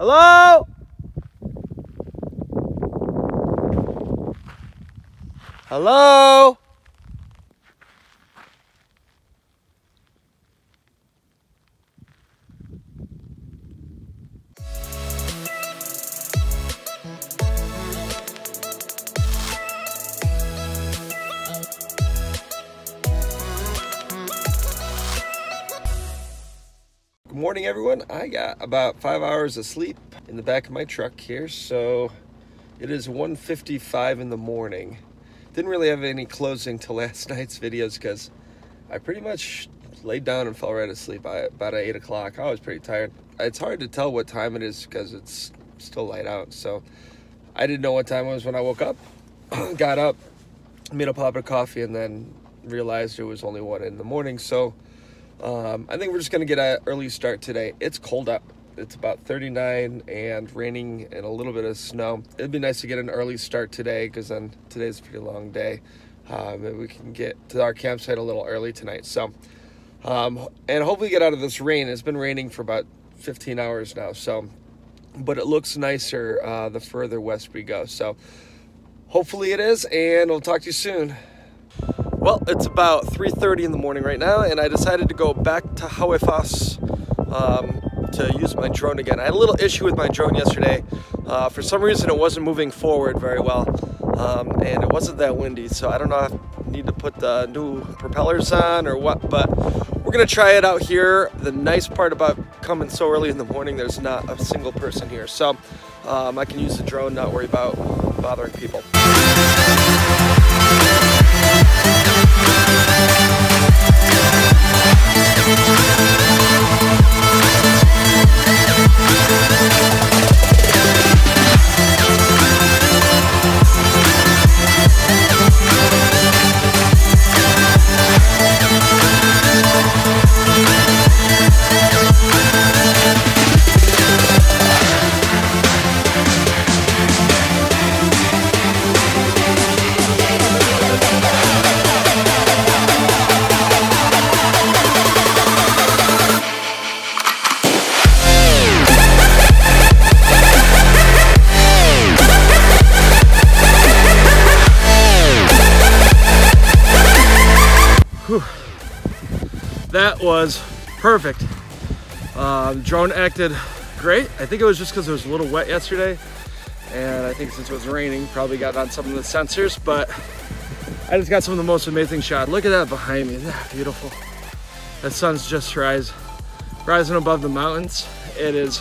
Hello? Hello? Morning, everyone. I got about five hours of sleep in the back of my truck here, so it is 1.55 in the morning. Didn't really have any closing to last night's videos because I pretty much laid down and fell right asleep by about 8 o'clock. I was pretty tired. It's hard to tell what time it is because it's still light out, so I didn't know what time it was when I woke up. got up, made a pot of coffee, and then realized it was only 1 in the morning, so um, I think we're just going to get an early start today. It's cold up. It's about 39 and raining and a little bit of snow. It'd be nice to get an early start today because then today's a pretty long day. Um, we can get to our campsite a little early tonight. So, um, and hopefully get out of this rain. It's been raining for about 15 hours now. So, but it looks nicer uh, the further west we go. So, hopefully it is. And we'll talk to you soon. Well, it's about 3.30 in the morning right now, and I decided to go back to Haifoss um, to use my drone again. I had a little issue with my drone yesterday. Uh, for some reason, it wasn't moving forward very well, um, and it wasn't that windy, so I don't know if I need to put the new propellers on or what, but we're gonna try it out here. The nice part about coming so early in the morning, there's not a single person here, so um, I can use the drone, not worry about bothering people. That was perfect. Um, drone acted great. I think it was just because it was a little wet yesterday. And I think since it was raining, probably got on some of the sensors, but I just got some of the most amazing shots. Look at that behind me, isn't that beautiful? The sun's just rise, rising above the mountains. It is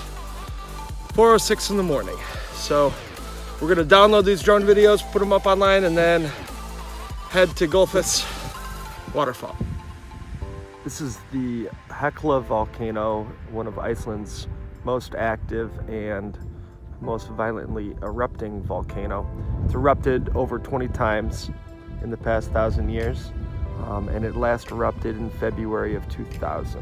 4.06 in the morning. So we're gonna download these drone videos, put them up online, and then head to Gullfoss waterfall. This is the Hekla volcano, one of Iceland's most active and most violently erupting volcano. It's erupted over 20 times in the past thousand years, um, and it last erupted in February of 2000.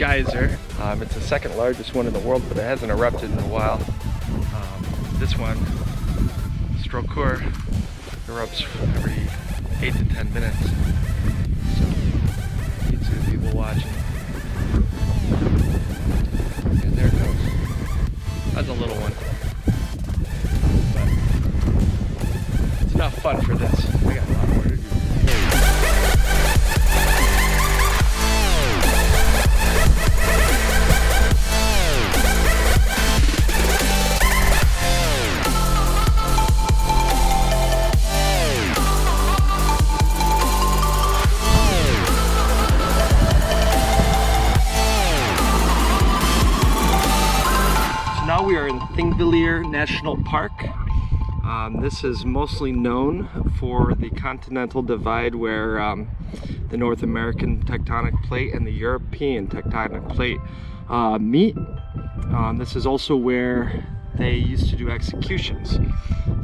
Geyser. Um, it's the second largest one in the world, but it hasn't erupted in a while. Um, this one, Strokkur, erupts every 8 to 10 minutes. So, two people watching. National Park. Um, this is mostly known for the continental divide where um, the North American tectonic plate and the European tectonic plate uh, meet. Um, this is also where they used to do executions.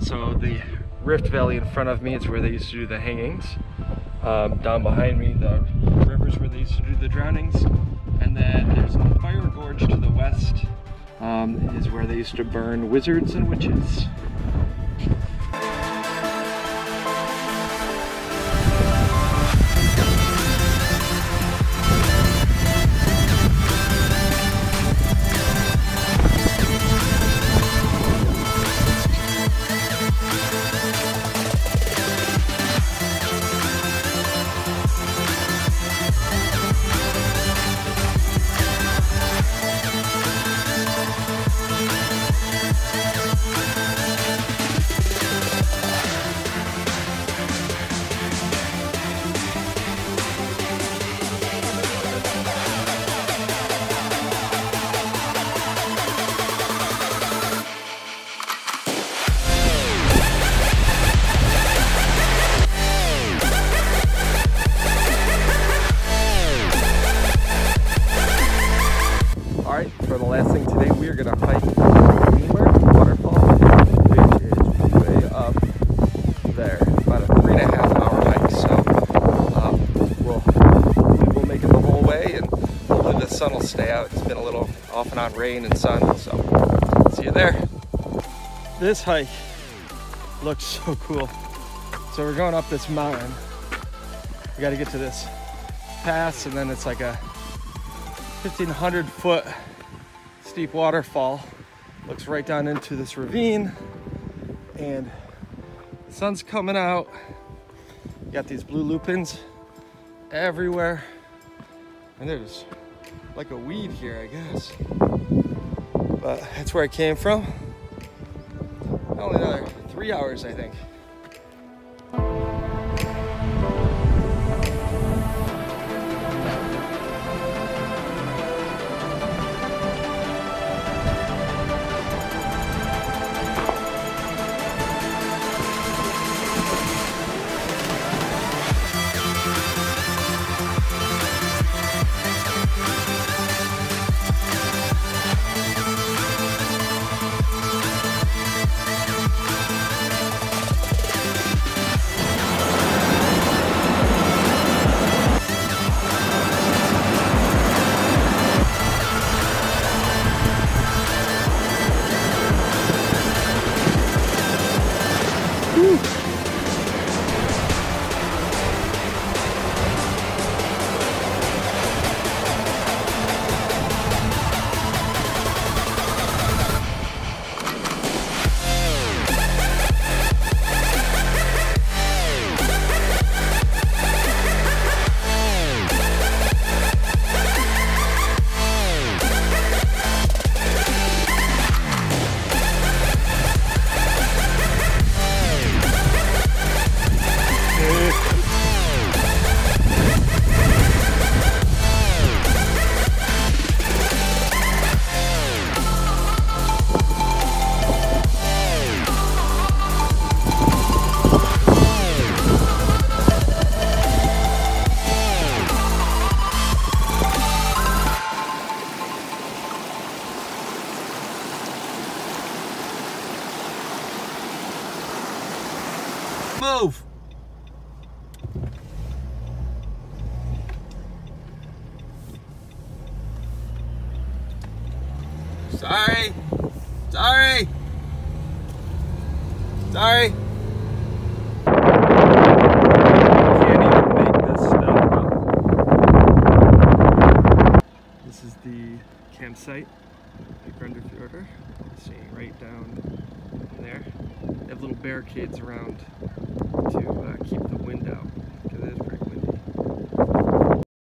So the Rift Valley in front of me is where they used to do the hangings. Um, down behind me, the rivers where they used to do the drownings. And then there's a fire gorge to the west um, is where they used to burn wizards and witches. Stay out. It's been a little off and on rain and sun, so see you there. This hike looks so cool. So we're going up this mountain. We got to get to this pass, and then it's like a 1500 foot steep waterfall looks right down into this ravine and the sun's coming out you got these blue lupins everywhere and there's like a weed here i guess. But that's where i came from. Only another three hours i think Move! Sorry. Sorry. Sorry. This. This is the campsite at Grundarfjordur. Seeing right down there. They have little barricades around